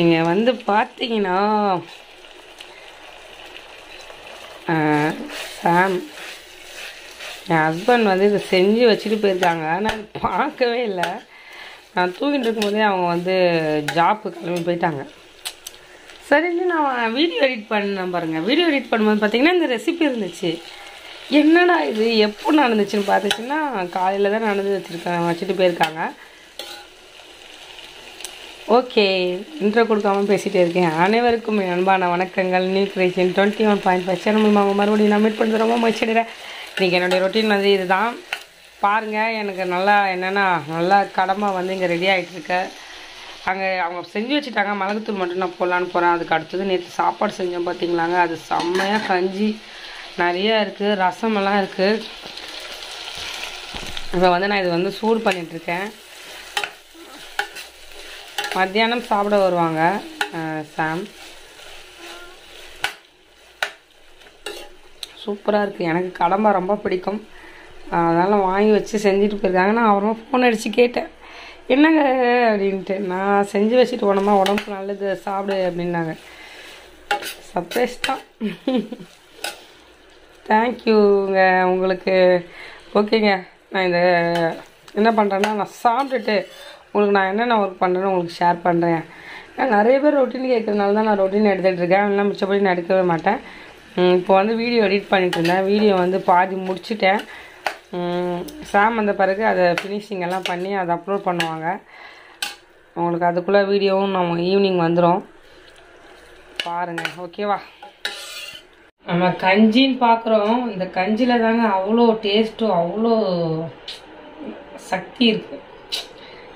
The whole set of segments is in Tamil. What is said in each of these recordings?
இங்கே வந்து பார்த்தீங்கன்னா சாம் என் ஹஸ்பண்ட் வந்து இதை செஞ்சு வச்சுட்டு போயிருக்காங்க. நான் பார்க்கவே இல்லை. நான் தூங்கிட்டு இருக்கும்போதே அவங்க வந்து ஜாப்பு கிளம்பி போயிட்டாங்க. சரின்னு நான் வீடியோ எடிட் பண்ணேன் பாருங்கள் வீடியோ எடிட் பண்ணும்போது பார்த்தீங்கன்னா இந்த ரெசிபி இருந்துச்சு. என்னடா இது? எப்போ நடந்துச்சுன்னு பார்த்துச்சுன்னா காலையில் தான் நடந்து வச்சுருக்கேன் வச்சுட்டு போயிருக்காங்க. ஓகே இன்ட்ரோ கொடுக்காம பேசிகிட்டே இருக்கேன். அனைவருக்கும் அன்பான வணக்கங்கள். New creation twenty one point five channel மூலமாக மறுபடியும் நான் மீட் பண்ணுறது ரொம்ப முயற்சிடுறேன் இன்றைக்கி என்னுடைய ரொட்டீன் வந்து இதுதான். பாருங்கள் எனக்கு நல்லா என்னென்னா நல்லா கடமை வந்து இங்கே ரெடி ஆகிட்டுருக்கு அங்கே அவங்க செஞ்சு வச்சுட்டாங்க. மிளகுத்தூள் மட்டும் நான் போடலான்னு போகிறேன் அதுக்கு அடுத்தது நேற்று சாப்பாடு செஞ்சோம் பார்த்தீங்களாங்க அது செம்மையாக கஞ்சி நிறையா இருக்குது ரசமெல்லாம் இருக்குது இப்போ வந்து நான் இது வந்து சூடு பண்ணிகிட்ருக்கேன் மத்தியானம் சாப்பிட வருவாங்க சாம். சூப்பராக இருக்குது எனக்கு கடம்பா ரொம்ப பிடிக்கும். அதனால் வாங்கி வச்சு செஞ்சுட்டு போயிருக்காங்க. நான் அப்புறமா ஃபோன் அடித்து கேட்டேன். என்னங்க அப்படின்ட்டு நான் செஞ்சு வச்சுட்டு போனோமா உடம்புக்கு நல்லது சாப்பிடு அப்படின்னாங்க. சர்ப்ரைஸ் தான். தேங்க்யூங்க உங்களுக்கு ஓகேங்க. நான் இந்த என்ன பண்ணுறேன்னா நான் சாப்பிட்டுட்டு உங்களுக்கு நான் என்னென்ன ஒர்க் பண்ணுறேன்னு உங்களுக்கு ஷேர் பண்ணுறேன் நிறைய பேர் ரொட்டீன் கேட்குறதுனால தான் நான் ரொட்டீன் எடுத்துகிட்டு இருக்கேன். இல்லை மிச்சப்படி நான் எடுக்கவே மாட்டேன். இப்போ வந்து வீடியோ எடிட் பண்ணிட்டு இருந்தேன். வீடியோ வந்து பாதி முடிச்சுட்டேன். சாம் வந்த பிறகு அதை ஃபினிஷிங் எல்லாம் பண்ணி அதை அப்லோட் பண்ணுவாங்க. உங்களுக்கு அதுக்குள்ளே வீடியோவும் நம்ம ஈவினிங் வந்துடும் பாருங்கள் ஓகேவா நம்ம கஞ்சின்னு பார்க்குறோம் இந்த கஞ்சியில் தாங்க அவ்வளோ டேஸ்ட்டும் அவ்வளோ சக்தி இருக்குது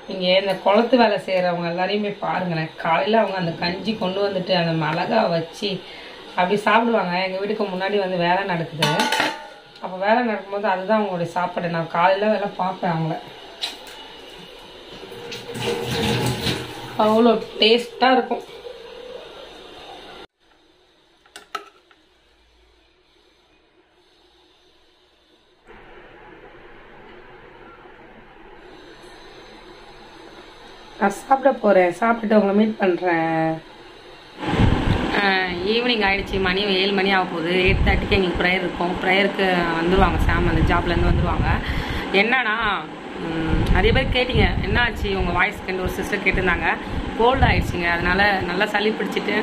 நீங்கள் இந்த குளத்து வேலை செய்கிறவங்க எல்லாரையுமே பாருங்களேன். காலையில் அவங்க அந்த கஞ்சி கொண்டு வந்துட்டு அந்த மிளகா வச்சு அப்படி சாப்பிடுவாங்க. எங்கள் வீட்டுக்கு முன்னாடி வந்து வேலை நடக்குது. அப்போ வேலை நடக்கும்போது அதுதான் அவங்களுடைய சாப்பாடு. நான் காலையில் வேலை பார்ப்பேன் அவங்கள. அவ்வளோ டேஸ்ட்டாக இருக்கும். நான் சாப்பிட போகிறேன் சாப்பிட்டுட்டு உங்களை மீட் பண்ணுறேன் ஈவினிங் ஆயிடுச்சு. மணி ஏழு மணி ஆக போகுது. எயிட் தேர்ட்டிக்கு எங்களுக்கு ப்ரேயர் இருக்கும். ப்ரேயருக்கு வந்துருவாங்க. சாம் அந்த ஜாப்லேருந்து வந்துருவாங்க. என்னன்னா நிறைய பேர் கேட்டிங்க. என்ன ஆச்சு? உங்கள் வாய்ஸ்க்குன்னு ஒரு சிஸ்டர் கேட்டிருந்தாங்க. கோல்டு ஆயிடுச்சுங்க. அதனால நல்லா சளி பிடிச்சிட்டு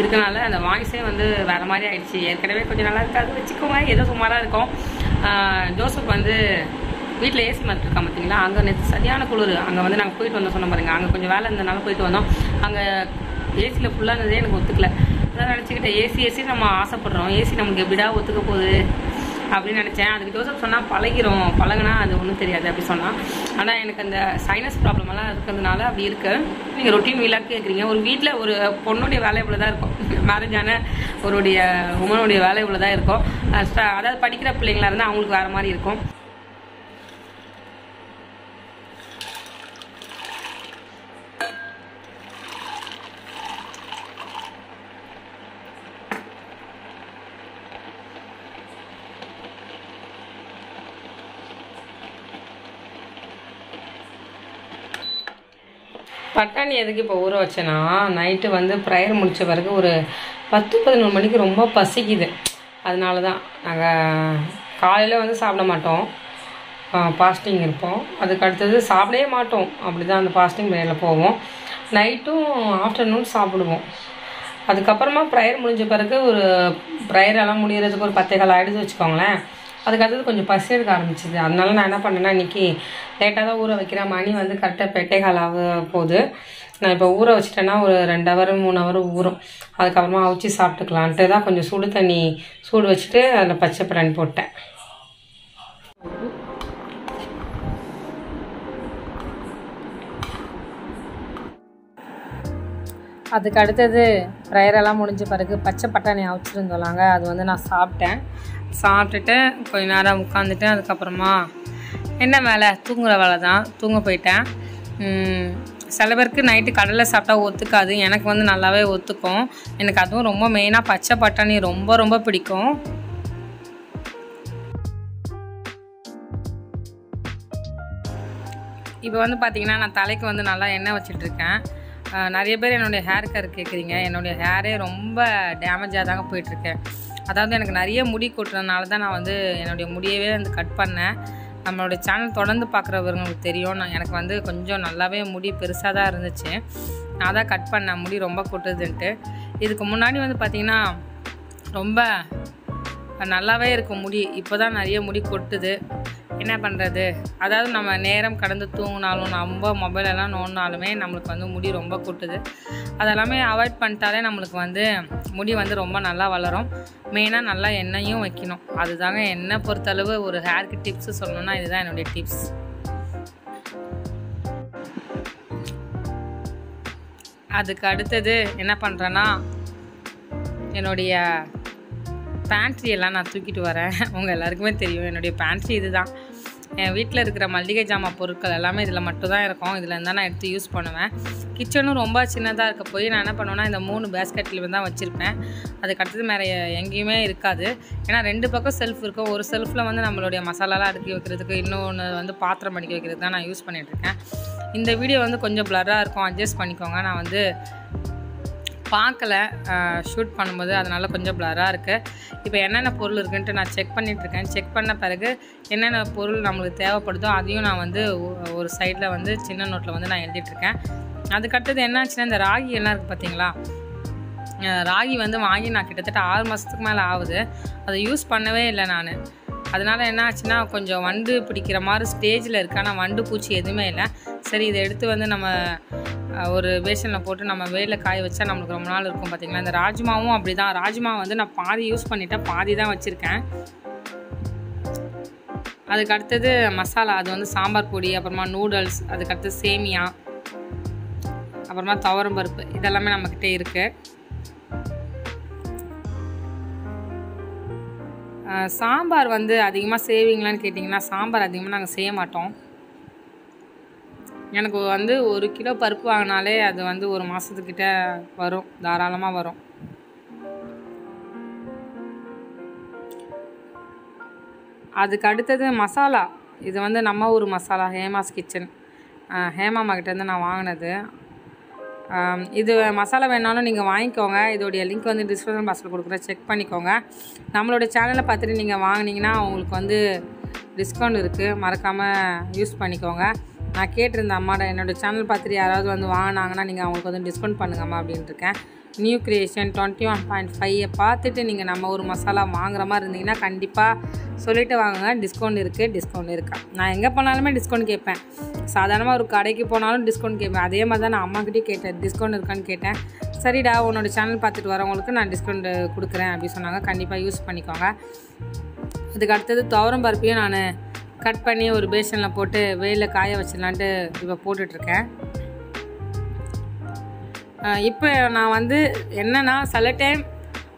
இருக்கனால அந்த வாய்ஸே வந்து வேறு மாதிரி ஆயிடுச்சு. ஏற்கனவே கொஞ்சம் நல்லா இருக்காது வச்சுக்கோங்க. ஏதோ சுமாராக இருக்கும். ஜோசப் வந்து வீட்டில் ஏசி மாட்டு இருக்கா பார்த்தீங்களா அங்கே நேற்று சரியான குளிர். அங்கே வந்து நாங்கள் போயிட்டு வந்தோம் சொன்ன பாருங்க. அங்கே கொஞ்சம் வேலை இருந்தனால போயிட்டு வந்தோம். அங்கே ஏசியில் ஃபுல்லாக இருந்ததே எனக்கு ஒத்துக்கல. அதான் நினச்சிக்கிட்டேன் ஏசி ஏசி நம்ம ஆசைப்படுறோம். ஏசி நமக்கு எப்படிடா ஒத்துக்க போகுது? அப்படின்னு நினச்சேன். அதுக்கு ஜோசப் சொன்னால் பழகிறோம் பழகுனா அது ஒன்றும் தெரியாது அப்படி சொன்னால் ஆனால் எனக்கு அந்த சைனஸ் ப்ராப்ளம் எல்லாம் இருக்கிறதுனால அப்படி இருக்கு. நீங்கள் ரொட்டீன் வீலாக கேட்குறீங்க ஒரு வீட்டில் ஒரு பொண்ணுடைய வேலை இவ்வளோ தான் இருக்கும். மேரேஜ் ஆன ஒருடைய உமனுடைய வேலை இவ்வளோ தான் இருக்கும் அதாவது படிக்கிற பிள்ளைங்களா இருந்தால் அவங்களுக்கு வேறு மாதிரி இருக்கும். பட்டாணி எதுக்கு இப்போ ஊற வச்சேன்னா நைட்டு வந்து ப்ரேயர் முடிச்ச பிறகு ஒரு பத்து பதினொரு மணிக்கு ரொம்ப பசிக்குது. அதனால தான் நாங்கள் காலையில் வந்து சாப்பிட மாட்டோம். ஃபாஸ்டிங் இருப்போம். அதுக்கு அடுத்தது சாப்பிடவே மாட்டோம். அப்படி தான் அந்த பாஸ்டிங் ப்ரேயரில் போவோம். நைட்டும் ஆஃப்டர்நூன் சாப்பிடுவோம். அதுக்கப்புறமா ப்ரேயர் முடிஞ்ச பிறகு ஒரு ப்ரேயர் எல்லாம் ஒரு பத்தே கால் ஆகிடுச்சு வச்சுக்கோங்களேன். அதுக்கு அடுத்தது கொஞ்சம் பசி எடுக்க ஆரம்பிச்சிது. அதனால நான் என்ன பண்ணேன்னா இன்னைக்கு லேட்டாக தான் ஊற வைக்கிறேன். மணி வந்து கரெக்டாக பெட்டைகால் ஆக போகுது. நான் இப்போ ஊற வச்சிட்டேன்னா ஒரு ரெண்டு ஹவர் மூணு ஹவர் ஊறும். அதுக்கப்புறமா அவிச்சு சாப்பிட்டுக்கலான்ட்டு தான் கொஞ்சம் சுடு தண்ணி சூடு வச்சுட்டு அதில் பச்சை பிராணி போட்டேன். அதுக்கு அடுத்தது ப்ரையரெல்லாம் முடிஞ்ச பிறகு பச்சை பட்டாணி அவிச்சிருந்தோம்லாங்க அது வந்து நான் சாப்பிட்டேன். சாப்பிட்டுட்டு கொஞ்ச நேரம் உட்காந்துட்டு அதுக்கப்புறமா என்ன வேலை? தூங்குகிற வேலை தான். தூங்க போயிட்டேன். சில பேருக்கு நைட்டு கடலை சாப்பிட்டா ஒத்துக்காது. எனக்கு வந்து நல்லாவே ஒத்துக்கும். எனக்கு அதுவும் ரொம்ப மெயினாக பச்சை பட்டாணி ரொம்ப ரொம்ப பிடிக்கும். இப்போ வந்து பார்த்திங்கன்னா நான் தலைக்கு வந்து நல்லா எண்ணெய் வச்சிட்ருக்கேன் நிறைய பேர் என்னுடைய ஹேர் கர் கேட்குறீங்க என்னுடைய ஹேரே ரொம்ப டேமேஜாக தாங்க போயிட்டுருக்கேன் அதாவது எனக்கு நிறைய முடி கொட்டுறதுனால தான் நான் வந்து என்னுடைய முடியவே வந்து கட் பண்ணேன். நம்மளுடைய சேனல் தொடர்ந்து பார்க்குறவங்களுக்கு தெரியும். நான் எனக்கு வந்து கொஞ்சம் நல்லாவே முடி பெருசாக தான் இருந்துச்சு. நான் தான் கட் பண்ணேன். முடி ரொம்ப கொட்டுதுன்ட்டு. இதுக்கு முன்னாடி வந்து பார்த்திங்கன்னா ரொம்ப நல்லாவே இருக்கும் முடி. இப்போ தான் நிறைய முடி கொட்டுது. என்ன பண்ணுறது அதாவது நம்ம நேரம் கடந்து தூங்கினாலும் நம்ம மொபைல் எல்லாம் நோண்டினாலுமே நம்மளுக்கு வந்து முடி ரொம்ப கூட்டுது. அதெல்லாமே அவாய்ட் பண்ணிட்டாலே நம்மளுக்கு வந்து முடி வந்து ரொம்ப நல்லா வளரும். மெயினாக நல்லா எண்ணெயும் வைக்கணும். அதுதாங்க என்னை பொறுத்தளவு ஒரு ஹேர்க்கு டிப்ஸ் சொல்லணும்னா இதுதான் என்னுடைய டிப்ஸ் அதுக்கு அடுத்தது என்ன பண்ணுறேன்னா என்னுடைய பேண்ட்ரி எல்லாம் நான் தூக்கிட்டு வரேன். உங்கள் எல்லாருக்குமே தெரியும். என்னுடைய பேண்ட்ரி இதுதான். என் வீட்டில் இருக்கிற மளிகை ஜாமான் பொருட்கள் எல்லாமே இதில் மட்டும்தான் இருக்கும். இதில் இருந்தால் நான் எடுத்து யூஸ் பண்ணுவேன். கிச்சனும் ரொம்ப சின்னதாக இருக்க போய் நான் என்ன பண்ணுவேன்னா இந்த மூணு பேஸ்கெட்டில் தான் வச்சுருப்பேன். அதுக்கு அடுத்தது வேறு எங்கேயுமே இருக்காது. ஏன்னா ரெண்டு பக்கம் செல்ஃப் இருக்கும். ஒரு செல்ஃபில் வந்து நம்மளுடைய மசாலாலாம் அடுக்கி வைக்கிறதுக்கு இன்னொன்று வந்து பாத்திரம் அடுக்கி வைக்கிறதுக்கு தான் நான் யூஸ் பண்ணிகிட்ருக்கேன் இந்த வீடியோ வந்து கொஞ்சம் ப்ளராக இருக்கும். அட்ஜஸ்ட் பண்ணிக்கோங்க. நான் வந்து பார்க்கல ஷூட் பண்ணும்போது அதனால் கொஞ்சம் ப்ளராக இருக்குது இப்போ என்னென்ன பொருள் இருக்குன்ட்டு நான் செக் பண்ணிகிட்ருக்கேன் செக் பண்ண பிறகு என்னென்ன பொருள் நம்மளுக்கு தேவைப்படுதோ அதையும் நான் வந்து ஒரு சைடில் வந்து சின்ன நோட்டில் வந்து நான் எழுதிட்டுருக்கேன் அதுக்கடுத்தது என்னாச்சுன்னா இந்த ராகி எல்லாம் இருக்குது பார்த்தீங்களா ராகி வந்து வாங்கி நான் கிட்டத்தட்ட ஆறு மாதத்துக்கு மேலே ஆகுது. அதை யூஸ் பண்ணவே இல்லை நான். அதனால் என்ன ஆச்சுன்னா கொஞ்சம் வண்டு பிடிக்கிற மாதிரி ஸ்டேஜில் இருக்கு. ஆனால் வண்டு பூச்சி எதுவுமே இல்லை. சரி இதை எடுத்து வந்து நம்ம ஒரு பேசனில் போட்டு நம்ம வேலில் காய வச்சா நம்மளுக்கு ரொம்ப நாள் இருக்கும் பார்த்திங்களா இந்த ராஜ்மாவும் அப்படி தான் ராஜ்மா வந்து நான் பாதி யூஸ் பண்ணிட்டேன் பாதி தான் வச்சுருக்கேன். அதுக்கு அடுத்தது மசாலா அது வந்து சாம்பார் பொடி அப்புறமா நூடுல்ஸ் அதுக்கு அடுத்தது சேமியா அப்புறமா துவரம் பருப்பு இதெல்லாமே நம்மக்கிட்ட இருக்குது சாம்பார் வந்து அதிகமாக செய்வீங்களான்னு கேட்டிங்கன்னா சாம்பார் அதிகமாக நாங்கள் செய்ய மாட்டோம். எனக்கு வந்து ஒரு கிலோ பருப்பு வாங்கினாலே அது வந்து ஒரு மாதத்துக்கிட்ட வரும் தாராளமாக வரும். அதுக்கு அடுத்தது மசாலா. இது வந்து நம்ம ஊர் மசாலா ஹேமாஸ் கிச்சன். ஹேமாமா கிட்டேருந்து நான் வாங்கினது. இது மசாலா வேணாலும் நீங்கள் வாங்கிக்கோங்க. இதோடைய லிங்க் வந்து டிஸ்கிரிப்ஷன் பாக்ஸில் கொடுக்குறேன். செக் பண்ணிக்கோங்க. நம்மளோட சேனலை பார்த்துட்டு நீங்கள் வாங்கினீங்கன்னா உங்களுக்கு வந்து டிஸ்கவுண்ட் இருக்குது மறக்காமல் யூஸ் பண்ணிக்கோங்க. நான் கேட்டிருந்தேன் அம்மாட என்னோடய சேனல் பார்த்துட்டு யாராவது வந்து வாங்கினாங்கன்னா நீங்கள் அவங்களுக்கு வந்து டிஸ்கவுண்ட் பண்ணுங்கம்மா அப்படின்ட்டு இருக்கேன். New creation twenty one point ஃபைவை பார்த்துட்டு நீங்கள் நம்ம ஒரு மசாலா வாங்குற மாதிரி இருந்தீங்கன்னா கண்டிப்பாக சொல்லிட்டு வாங்குங்க. டிஸ்கவுண்ட் இருக்குது டிஸ்கவுண்ட் இருக்கா? நான் எங்கே போனாலுமே டிஸ்கவுண்ட் கேட்பேன். சாதாரணமாக ஒரு கடைக்கு போனாலும் டிஸ்கவுண்ட் கேட்பேன். அதே மாதிரி தான் நான் அம்மாக்கிட்டே கேட்டேன் டிஸ்கவுண்ட் இருக்கான்னு கேட்டேன். சரிடா உன்னோட சேனல் பார்த்துட்டு வரவங்களுக்கு நான் டிஸ்கவுண்ட் கொடுக்குறேன் அப்படின்னு சொன்னாங்க. கண்டிப்பாக யூஸ் பண்ணிக்கோங்க. அதுக்கு அடுத்தது துவரம் பருப்பையும் நான் கட் பண்ணி ஒரு பேஷனில் போட்டு வெயிலில் காய வச்சிடலான்ட்டு இப்போ போட்டுட்ருக்கேன். இப்போ நான் வந்து என்னன்னா சில டைம்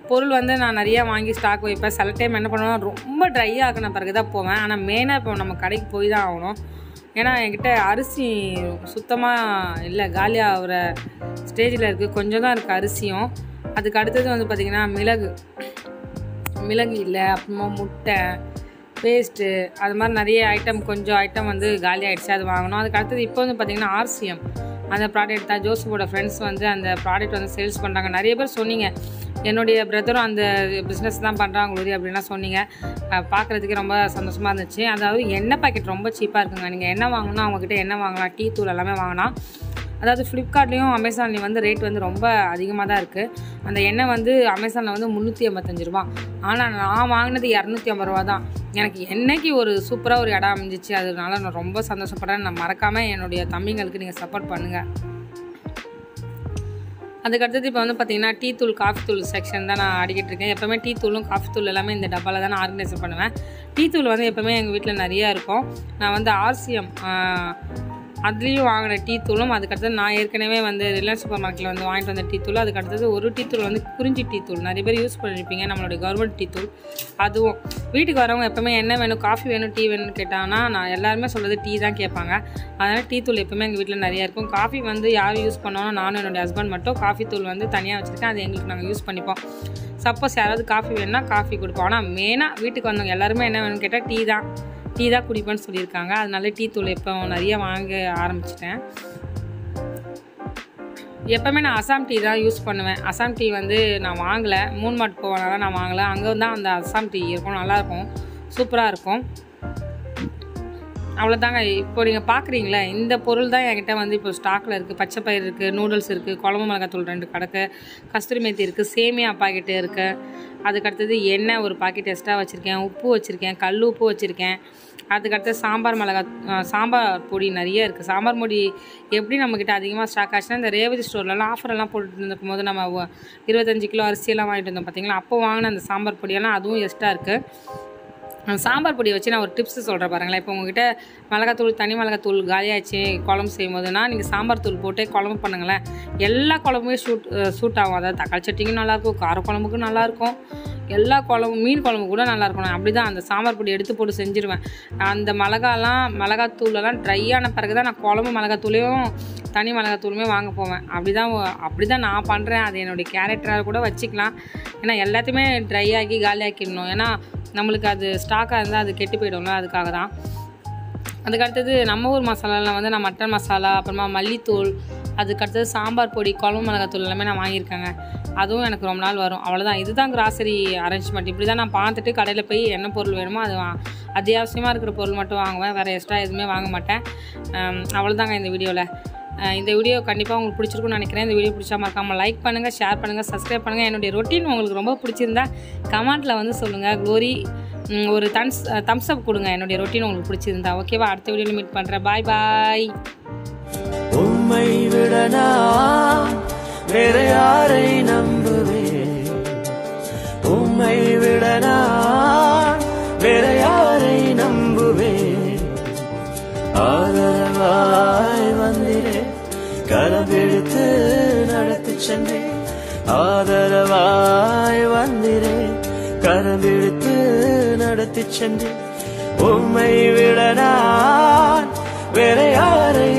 பொருள் வந்து நான் நிறையா வாங்கி ஸ்டாக் வைப்பேன். சில டைம் என்ன பண்ணுவேன் ரொம்ப ட்ரை ஆகின பிறகு தான் போவேன். ஆனால் மெயினாக இப்போ நம்ம கடைக்கு போய் தான் ஆகணும். ஏன்னா என்கிட்ட அரிசி சுத்தமாக இல்லை. காலி ஆகிற ஸ்டேஜில் இருக்குது கொஞ்சம் தான் இருக்குது அரிசியும். அதுக்கு அடுத்தது வந்து பார்த்திங்கன்னா மிளகு. மிளகு இல்லை. அப்புறமா முட்டை. பேஸ்ட்டு அது மாதிரி நிறைய ஐட்டம் கொஞ்சம் ஐட்டம் வந்து காலி ஆகிடுச்சு அது வாங்கணும். அதுக்கு அடுத்தது இப்போ வந்து பார்த்திங்கன்னா ஆர்சிஎம் அந்த ப்ராடக்ட் தான் ஜோசப்போட ஃப்ரெண்ட்ஸ் வந்து அந்த ப்ராடக்ட் வந்து சேல்ஸ் பண்ணுறாங்க நிறைய பேர் சொன்னீங்க என்னுடைய பிரதரும் அந்த பிஸ்னஸ் தான் பண்ணுறாங்க உறுதி அப்படின்லாம் சொன்னீங்க. பார்க்குறதுக்கே ரொம்ப சந்தோஷமாக இருந்துச்சு. அதாவது எண்ணெய் பாக்கெட் ரொம்ப சீப்பாக இருக்குங்க. நீங்கள் எண்ணெய் வாங்கினா அவங்கக்கிட்ட எண்ணெய் வாங்கலாம்? டீ தூள் எல்லாமே வாங்கலாம் அதாவது ஃப்ளிப்கார்ட்லேயும் அமேசான்லேயும் வந்து ரேட் வந்து ரொம்ப அதிகமாக தான் இருக்குது அந்த எண்ணெய் வந்து அமேசானில் வந்து முந்நூற்றி ஐம்பத்தஞ்சு ரூபா ஆனால் நான் வாங்கினது இரநூத்தி ஐம்பது ரூபா தான் எனக்கு என்னைக்கு ஒரு சூப்பராக ஒரு இடம் அமைஞ்சிச்சு அதனால நான் ரொம்ப சந்தோஷப்படுறேன். நான் மறக்காமல் என்னுடைய தம்பிங்களுக்கு நீங்கள் சப்போர்ட் பண்ணுங்கள் அதுக்கடுத்தது இப்போ வந்து பார்த்திங்கன்னா டீ தூள் காஃபி தூள் செக்ஷன் தான் நான் அடிக்கிட்டு இருக்கேன். எப்போவுமே டீ தூளும் காஃபி தூள் எல்லாமே இந்த டப்பாவில் தான் நான் ஆர்கனைஸ் பண்ணுவேன். டீ தூள் வந்து எப்போவுமே எங்கள் வீட்டில் நிறையா இருக்கும். நான் வந்து ஆர்சிஎம் அதுலேயும் வாங்கின டீ தூளும் அதுக்கடுத்தது நான் ஏற்கனவே வந்து ரிலையன்ஸ் சூப்பர் மார்க்கெட்டில் வந்து வாங்கிட்டு வந்த டீ தூள் அதுக்கடுத்தது ஒரு டீ தூள் வந்து குறிஞ்சி டீ தூள். நிறைய பேர் யூஸ் பண்ணியிருப்பீங்க நம்மளுடைய கவர்மெண்ட் டீ தூள். அதுவும் வீட்டுக்கு வரவங்க எப்போவுமே என்ன வேணும் காஃபி வேணும் டீ வேணும்னு கேட்டாங்கன்னா நான் எல்லாருமே சொல்கிறது டீ தான் கேட்பாங்க. அதனால் டீ தூள் எப்போவுமே எங்கள் வீட்டில் நிறையா இருக்கும். காஃபி வந்து யார் யூஸ் பண்ணோன்னா நானும் என்னுடைய ஹஸ்பண்ட் மட்டும் காஃபி தூள் வந்து தனியாக வச்சுருக்கேன் அது எங்களுக்கு நாங்கள் யூஸ் பண்ணிப்போம். சப்போஸ் யாராவது காஃபி வேணுன்னா காஃபி கொடுப்போம். ஆனால் மெயினாக வீட்டுக்கு வந்தவங்க எல்லாருமே என்ன வேணும்னு கேட்டால் டீ தான். டீ தான் குடிப்பேன்னு சொல்லியிருக்காங்க. அதனால டீ தூள் இப்போ நிறைய வாங்க ஆரம்பிச்சிட்டேன். எப்போவுமே நான் அசாம் டீ தான் யூஸ் பண்ணுவேன். அசாம் டீ வந்து நான் வாங்கலை. மூணு மாட்டு போவனால தான் நான் வாங்கலை. அங்கே தான் அந்த அசாம் டீ இருக்கும் நல்லாயிருக்கும் சூப்பராக இருக்கும். அவ்வளோதாங்க இப்போ நீங்கள் பார்க்குறீங்களே இந்த பொருள் தான் என்கிட்ட வந்து இப்போ ஸ்டாக்கில் இருக்குது பச்சை பயிர் இருக்குது நூடுல்ஸ் இருக்குது குழம்பு மிளகாத்தூள் ரெண்டு கடக்கு கஸ்தூரி மேத்தி இருக்குது சேமியா பாக்கெட்டு இருக்குது அதுக்கடுத்தது எண்ணெய் ஒரு பாக்கெட் எக்ஸ்ட்ரா வச்சுருக்கேன் உப்பு வச்சுருக்கேன் கல் உப்பு வச்சுருக்கேன். அதுக்கடுத்து சாம்பார் மிளகா சாம்பார் பொடி நிறைய இருக்குது சாம்பார் பொடி எப்படி நம்மக்கிட்ட அதிகமாக ஸ்டாக் ஆச்சுன்னா இந்த ரேவதி ஸ்டோர்லலாம் ஆஃபர் எல்லாம் போட்டுட்டு இருக்கும் போது நம்ம இருபத்தஞ்சி கிலோ அரிசியெல்லாம் வாங்கிட்டு வந்தோம் பார்த்தீங்களா அப்போ வாங்கின அந்த சாம்பார் பொடியெல்லாம் அதுவும் எக்ஸ்ட்ரா இருக்குது சாம்பார் பொடியை வச்சு நான் ஒரு டிப்ஸ் சொல்கிறேன் பாருங்களேன். இப்போ உங்ககிட்ட மிளகாத்தூள் தனி மிளகாத்தூள் காலியாச்சு குழம்பு செய்யும் போதுனா நீங்கள் சாம்பார் தூள் போட்டு குழம்பு பண்ணுங்களேன். எல்லா குழம்புமே சூட் சூட் ஆகும். அதாவது தக்காளி சட்டிக்கும் நல்லாயிருக்கும் கார குழம்புக்கும் நல்லாயிருக்கும். எல்லா குழம்பு மீன் குழம்பு கூட நல்லாயிருக்கும். நான் அப்படி தான் அந்த சாம்பார் பொடி எடுத்து போட்டு செஞ்சுருவேன். அந்த மிளகாலாம் மிளகாத்தூளெல்லாம் ட்ரை ஆன பிறகு தான் நான் குழம்பு மிளகாத்தூளையும் தனி மிளகாத்தூளுமே வாங்க போவேன். அப்படி தான் அப்படி தான் நான் பண்ணுறேன் அது என்னுடைய கேரக்டராக கூட வச்சுக்கலாம். ஏன்னா எல்லாத்தையுமே ட்ரை ஆக்கி காலியாக்கிடணும். ஏன்னா நம்மளுக்கு அது ஸ்டாக்காக இருந்தால் அது கெட்டு போயிடும்ல அதுக்காக தான். அதுக்கு அடுத்தது நம்ம ஊர் மசாலாலாம் வந்து நான் மட்டன் மசாலா அப்புறமா மல்லித்தூள் அதுக்கடுத்தது சாம்பார் பொடி குழம்பு மிளகாத்தூள் எல்லாமே நான் வாங்கியிருக்கேங்க. அதுவும் எனக்கு ரொம்ப நாள் வரும். அவ்வளோதான் இதுதான் கிராசரி அரேஞ்ச்மெண்ட் இப்படி தான் நான் பார்த்துட்டு கடையில் போய் என்ன பொருள் வேணுமோ அது வா அத்தியாவசியமாக இருக்கிற பொருள் மட்டும் வாங்குவேன். வேறு எக்ஸ்ட்ரா எதுவுமே வாங்க மாட்டேன். அவ்வளோதாங்க இந்த வீடியோவில் இந்த வீடியோ கண்டிப்பாக உங்களுக்கு பிடிச்சிருக்கும்னு நினைக்கிறேன். இந்த வீடியோ பிடிச்சா மறக்காமல் லைக் பண்ணுங்கள் ஷேர் பண்ணுங்கள் சப்ஸ்கிரைப் பண்ணுங்கள் என்னுடைய ரொட்டீன் உங்களுக்கு ரொம்ப பிடிச்சிருந்தா கமெண்ட்டில் வந்து சொல்லுங்கள் க்ளோரி ஒரு தம்ஸ் தம்ஸ் அப் கொடுங்க. என்னுடைய ரொட்டீன் உங்களுக்கு பிடிச்சிருந்தா. ஓகேவா அடுத்த வீடியோவில் மீட் பண்ணுறேன் பாய் பாய் உம்மை விட வேற யாரை சென்றே ஆதரவாய் வந்திரே கரமிழுத்து நடத்தி சென்றே உம்மை விட நான் வேற யாரை